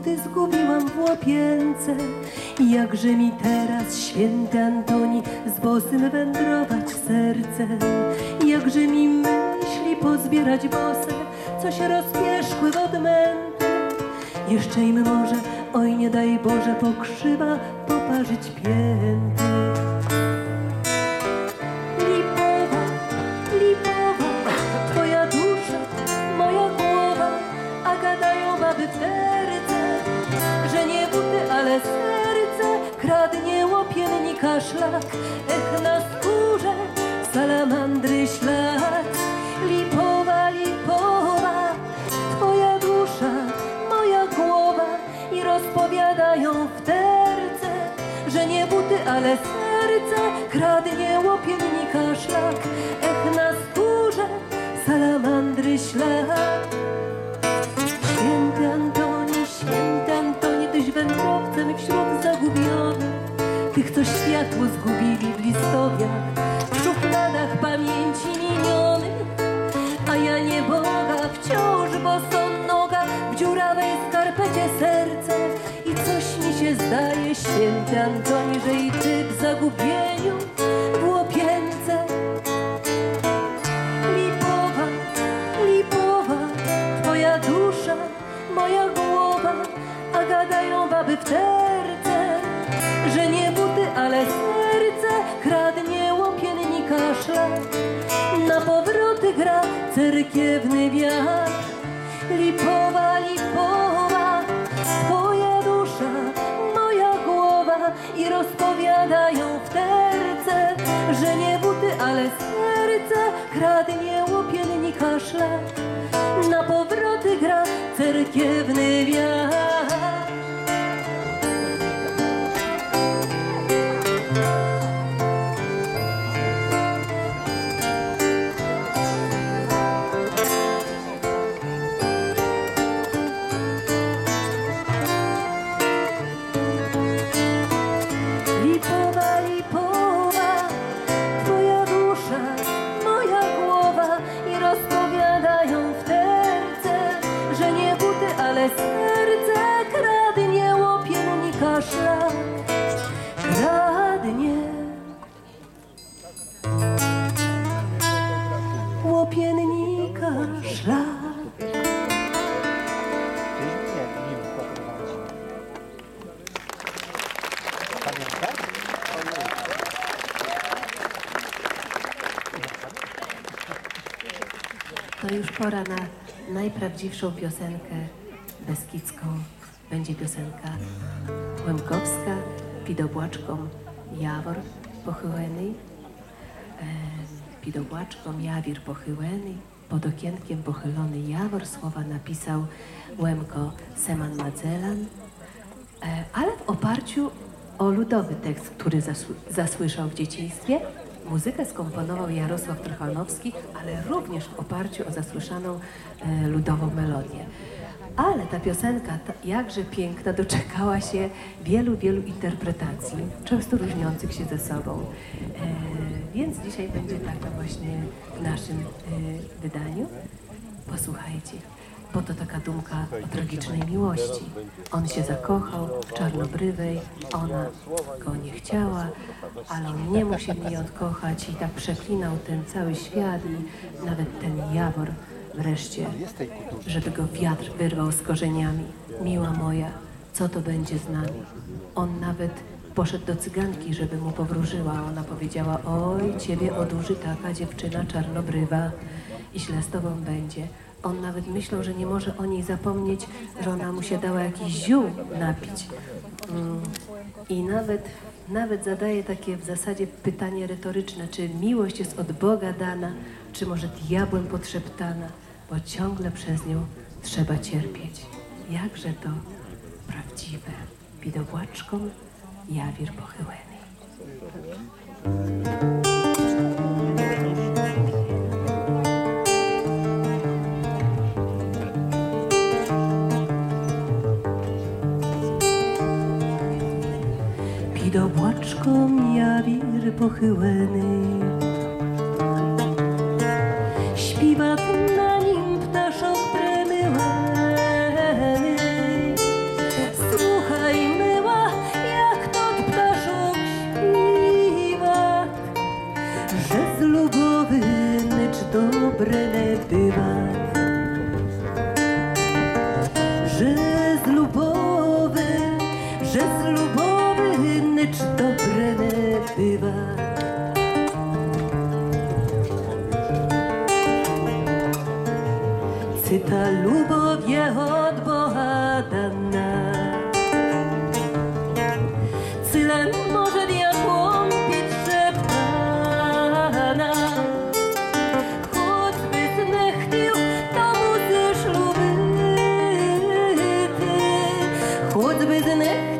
buty zgubiłam w łopience. Jakże mi teraz, święty Antoni, z bosym wędrować serce. Jakże mi myśli pozbierać bose, co się rozpierzchły w odmęty. Jeszcze im może, oj nie daj Boże, pokrzywa poparzyć pięty. Łopiennika szlak, ech na skórze salamandry ślad. Lipowa, lipowa, twoja dusza, moja głowa i rozpowiadają w terce, że nie buty, ale serce kradnie łopiennika szlak, ech na skórze salamandry ślad. W szufladach pamięci minionych, a ja nie Boga, wciąż noga w dziurawej skarpecie serce. I coś mi się zdaje, święty Antoni, że ty w zagubieniu w łopience Lipowa, lipowa, twoja dusza, moja głowa, a gadają baby w cerkiewny wiatr, lipowa, lipowa, twoja dusza, moja głowa i rozpowiadają w terce, że nie buty, ale serce kradnie łopiennika szlak. Na powroty gra cerkiewny wiatr. To już pora na najprawdziwszą piosenkę beskidzką. Będzie piosenka Łemkowska, Pidobłaczką Jawor pochyłeny, e, Pidobłaczką Jawir pochyłeny, pod okienkiem pochylony Jawor, słowa napisał Łemko Seman Madzelan, e, ale w oparciu o ludowy tekst, który zasły, zasłyszał w dzieciństwie. Muzykę skomponował Jarosław Trochanowski, ale również w oparciu o zasłyszaną e, ludową melodię. Ale ta piosenka, ta, jakże piękna, doczekała się wielu, wielu interpretacji, często różniących się ze sobą. E, więc dzisiaj będzie taka właśnie w naszym e, wydaniu. Posłuchajcie, bo to taka dumka o tragicznej miłości. On się zakochał w czarnobrywej, ona go nie chciała, ale on nie mógł się niej odkochać i tak przeklinał ten cały świat i nawet ten Jawor wreszcie, żeby go wiatr wyrwał z korzeniami. Miła moja, co to będzie z nami? On nawet poszedł do cyganki, żeby mu powróżyła. Ona powiedziała, oj, ciebie oduży taka dziewczyna czarnobrywa i źle z tobą będzie. On nawet myślał, że nie może o niej zapomnieć, że ona mu się dała jakiś ziół napić. Mm. I nawet, nawet zadaje takie w zasadzie pytanie retoryczne, czy miłość jest od Boga dana, czy może diabłem podszeptana, bo ciągle przez nią trzeba cierpieć. Jakże to prawdziwe. Pidobłaczką Jawir pochyłeny. uchyłeny. Śpiewa na nim ptaszok premyłeny. Słuchaj myła, jak to ptaszok śpiewa, że z lubowy mycz dobre bywa. це та любов його Бога дана. Сила може діакон підшептана, хоч би не хотів, та мусиш любити, хоч би не.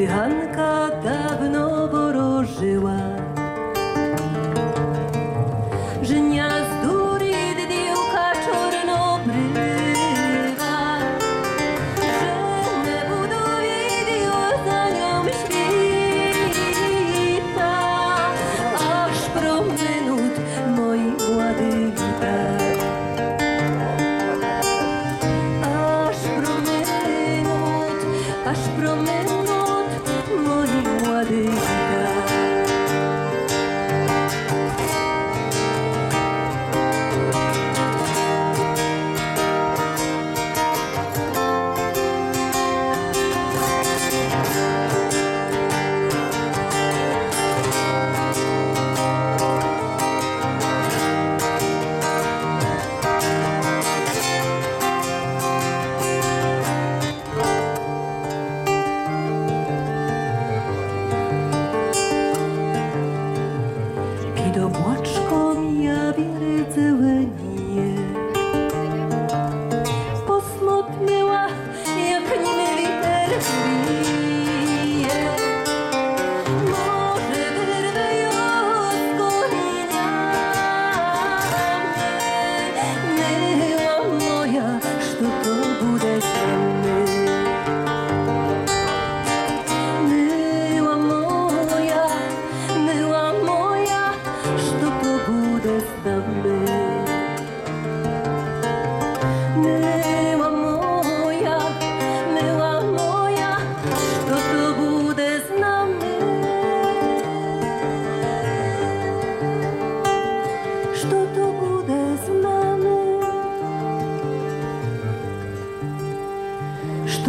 zihan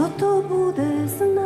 言葉ですね。